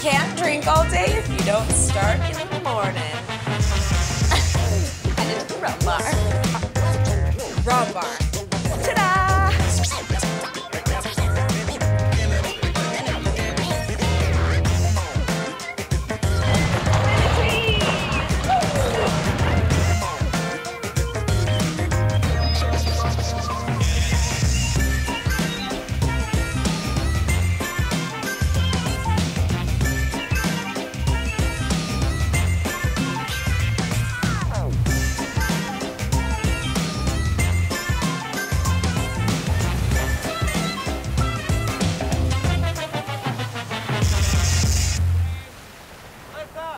can't drink all day if you don't start in the morning. I did the rum bar. Rum bar.